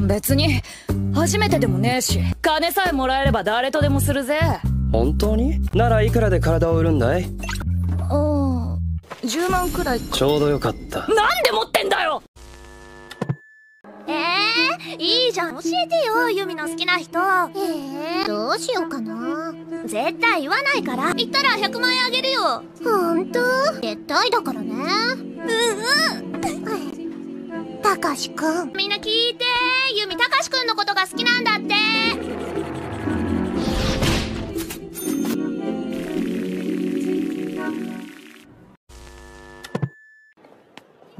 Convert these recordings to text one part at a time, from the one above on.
別に。初めてでもねえし。金さえもらえれば誰とでもするぜ。本当に？ならいくらで体を売るんだい？ああ10万くらい。ちょうどよかった。なんで持ってんだよ！えー、いいじゃん。教えてよユミの好きな人。えー、どうしようかな。絶対言わないから。言ったら100万円あげるよ。ほんと？絶対だからね。うんう。んたかしくん。みんな聞いて。ユミたかしくんのことが好きなんだって。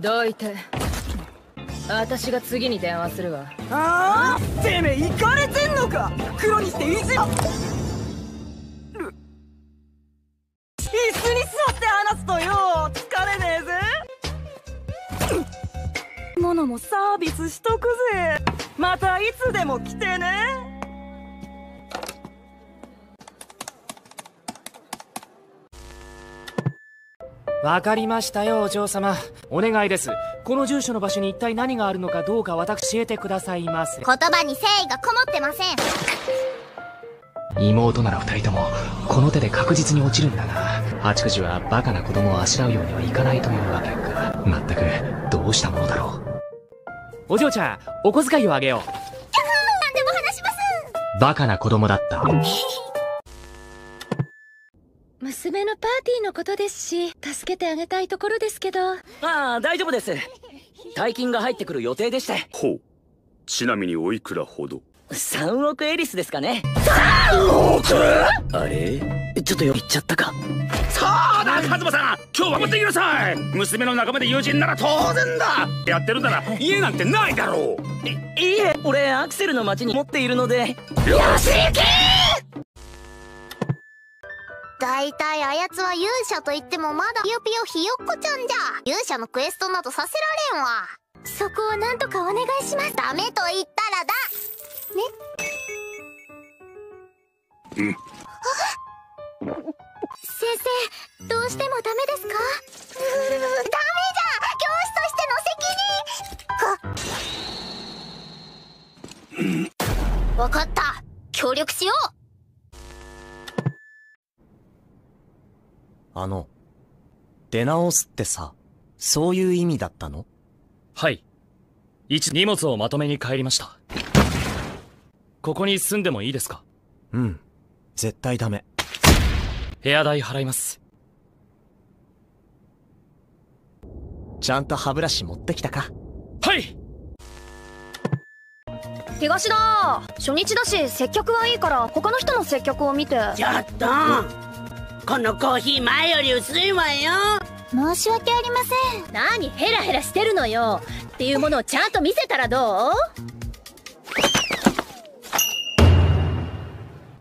どいて？私が次に電話するわ。ああてめえ行かれてんのか？黒にしていじる物もサービスしとくぜ。またいつでも来てね。わかりましたよお嬢様。お願いです。この住所の場所に一体何があるのかどうか私教えてくださいませ。言葉に誠意がこもってません。妹なら二人ともこの手で確実に落ちるんだが八九時はバカな子供をあしらうようにはいかないというわけか。まったくどうしたものだろうお嬢ちゃんお小遣いをあげよう。何でも話します。バカな子供だった。娘のパーティーのことですし助けてあげたいところですけど。ああ大丈夫です。大金が入ってくる予定でして。ほう。ちなみにおいくらほど？3億エリスですかね。3億？あれ？ちょっとよ言っちゃったか。そうだカズマさん。今日は持ってきなさい。娘の仲間で友人なら当然だ。やってるな。ら家なんてないだろう。いいえ俺アクセルの町に持っているので。よし行け。大体あやつは勇者と言ってもまだピヨピヨひよっこちゃんじゃ。勇者のクエストなどさせられんわ。そこをなんとかお願いします。ダメと言ったらだ。ね。うん先生どうしてもダメですか？ダメじゃ教師としての責任かわかった。協力しよう。あの、出直すってさ、そういう意味だったの？はい。一荷物をまとめに帰りました。ここに住んでもいいですか？うん。絶対ダメ。部屋代払います。ちゃんと歯ブラシ持ってきたか？はい！東だ初日だし接客はいいから他の人の接客を見て。ちょっとこのコーヒー前より薄いわよ！申し訳ありません。何？ヘラヘラしてるのよ！っていうものをちゃんと見せたらどう？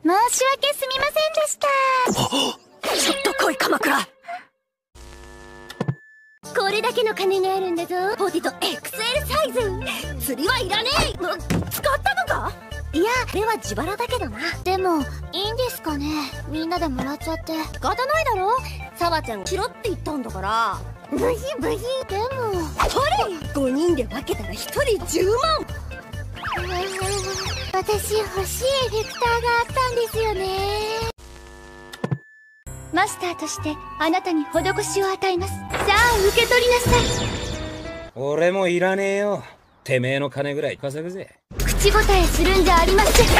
申し訳すみません。でした。ちょっと来い鎌倉。これだけの金があるんだぞ。ポテト XL サイズ。釣りはいらねえ。使ったのか？いやあれは自腹だけどな。でもいいんですかね？みんなでもらっちゃって。仕方ないだろ。サワちゃんしろって言ったんだから。ブヒブヒ。でもほれ。5人で分けたら1人10万。私欲しいエフェクターがあったんですよねマスターとしてあなたに施しを与えます。さあ受け取りなさい。俺もいらねえよ。てめえの金ぐらい稼ぐぜ。口答えするんじゃありません。も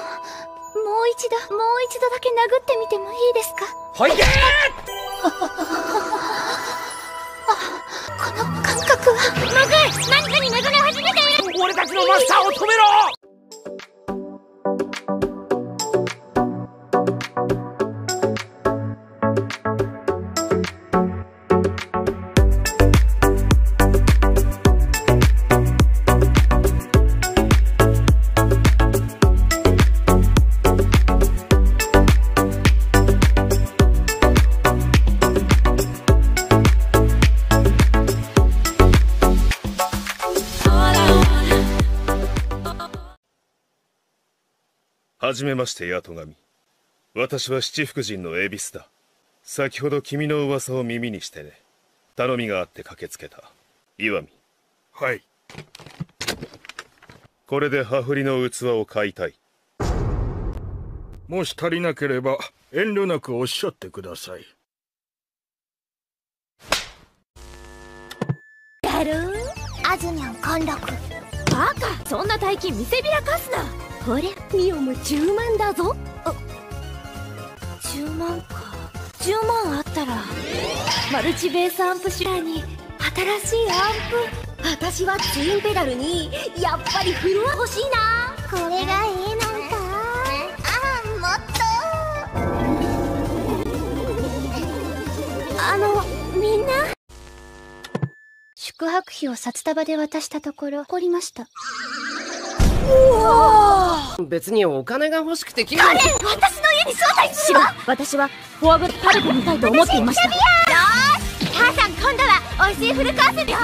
もう一度もう一度だけ殴ってみてもいいですか？ほい！けこの感覚は僕何かに殴れ始めている俺たちのマスターを止めろはじめましてヤトガミ私は七福神の恵比寿だ。先ほど君の噂を耳にしてね。頼みがあって駆けつけた。岩見。はい。これで羽振りの器を買いたい。もし足りなければ遠慮なくおっしゃってください。やる？あずにゃん陥落バカ。そんな大金見せびらかすな。ほれミオも10万だぞ。あ10万か。10万あったらマルチベースアンプシュラーに新しいアンプ。私はツインペダルにやっぱりフロア欲しいな。これがええのか。ああもっと。あのみんな宿泊費を札束で渡したところ怒りました。別にお金が欲しくて来カレン私の家に招待するわ！私はフォアグラ食べてみたいと思っていました。よーし！母さん今度は美味しいフルコースよ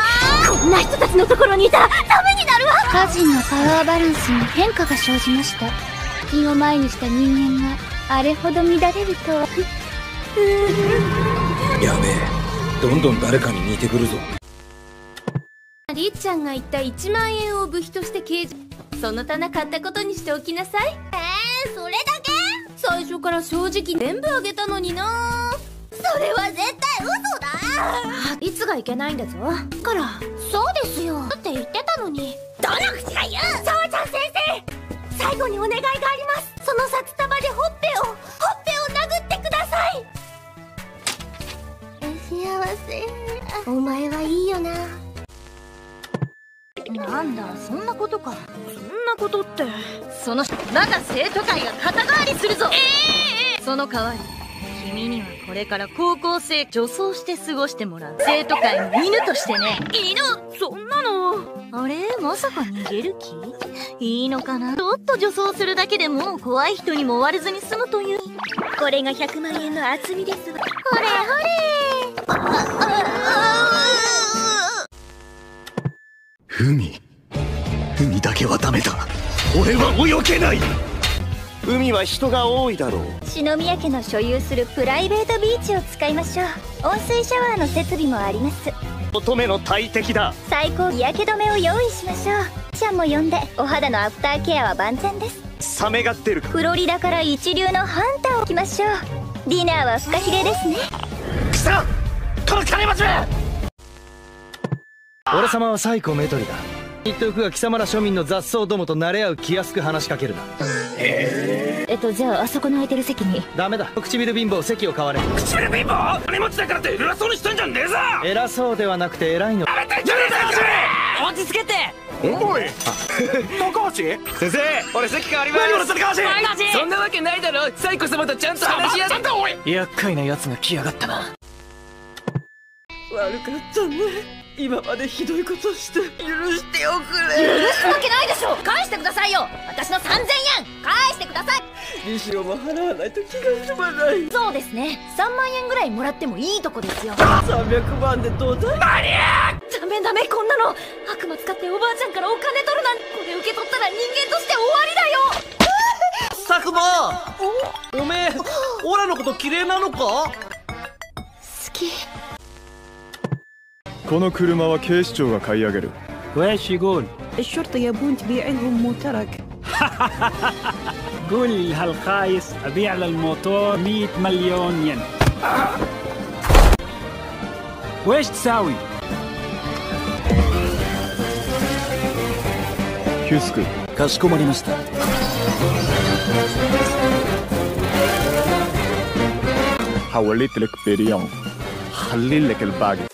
こんな人たちのところにい。たらダメになるわ家人のパワーバランスに変化が生じました。気を前にした人間があれほど乱れるとは。やべえ。どんどん誰かに似てくるぞりっちゃんが言った1万円を部費として計上その棚買ったことにしておきなさい。えー、それだけ？最初から正直全部あげたのにな。それは絶対嘘だ。いつがいけないんだぞ。から。そうですよ。って言ってたのに。どの口が言う？そうちゃん先生。最後にお願いがあります。その札束でほっぺをほっぺを殴ってください。幸せ。お前はいいよななんだそんなことか。そんなことって。そのまだ生徒会が肩代わりするぞ。ええー、その代わり君にはこれから高校生女装して過ごしてもらう。生徒会の犬としてね。犬？そんなの？あれ？まさか逃げる気？いいのかな？ちょっと女装するだけでもう怖い人にも追われずに済むという。これが100万円の厚みですわ。ほれ俺は泳げない。海は人が多いだろう。篠宮家の所有するプライベートビーチを使いましょう。温水シャワーの設備もあります。乙女の大敵だ。最高日焼け止めを用意しましょう。ちゃんも呼んで。お肌のアフターケアは万全です。サメが出るか。フロリダから一流のハンターを置きましょう。ディナーはフカヒレですね。くそ！この金持ちめ！俺様はサイコメトリだ言っておくが貴様ら庶民の雑草どもと慣れ合う気安く話しかけるな。えっとじゃああそこの空いてる席に。ダメだ。唇貧乏席を買われ唇貧乏?金持ちだからって偉そうにしてんじゃねえぞ!偉そうではなくて偉いの。落ち着けて!おい。高橋先生俺席変わります。何をなされ高橋そんなわけないだろ。サイコ様とちゃんと話し合って。おい厄介な奴が来やがったな。悪かったね今までひどいことして許しておくれ。許すわけないでしょ。返してくださいよ。私の3000円。返してください。利子をも払わないと気が済まない。そうですね。3万円ぐらいもらってもいいとこですよ。300万でどうだマニアダメダメこんなの。悪魔使っておばあちゃんからお金取るなんて。これ受け取ったら人間として終わりだよ。佐久間！おめえオラのこと綺麗なのか？好きこの車は警視庁が買い上げる وايش يقول؟ الشرطة يبون تبيع لهم موترك قول لهالخايس أبيع للموتور 100 مليون ين وإيش تساوي؟ ヒュスクかしこまりました حولت لك بريون حلل لك الباقي